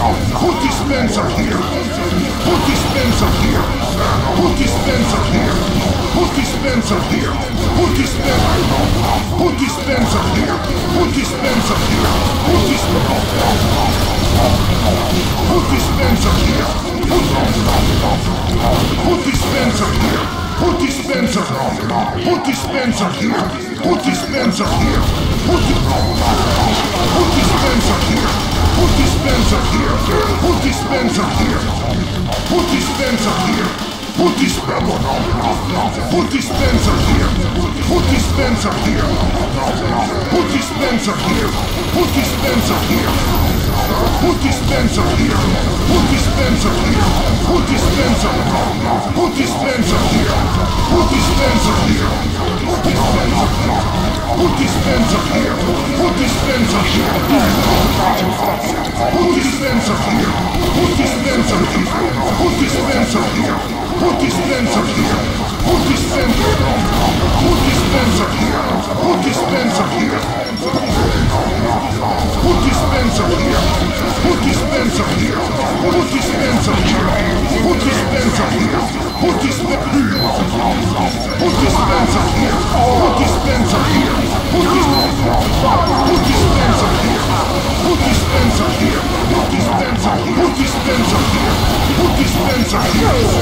Put dispenser here. Put dispenser here. Put dispenser here. Put dispenser here. Put dispenser. Put dispenser here. Put dispenser here. Put dispenser. Put dispenser here. Put dispenser here. Put dispenser. Put dispenser here. Put dispenser here. Put Put dispenser here. Put dispenser here. Put dispenser here. Put dispenser here. Put dispenser. Put dispenser here. Put dispenser here. Put dispenser here. Put dispenser here. Put dispenser here! Put dispenser here! Put dispenser! Put dispenser here! Put dispenser here! Put dispenser here! Put dispenser here! Put dispenser here! Put dispenser here! Put dispenser! here. Put dispenser here! Put dispenser here! Put dispenser here! Put dispenser here! Put dispenser here! Put dispenser here! Put dispenser here! Put dispenser here! Put dispenser here! Put dispenser here! Put Charge!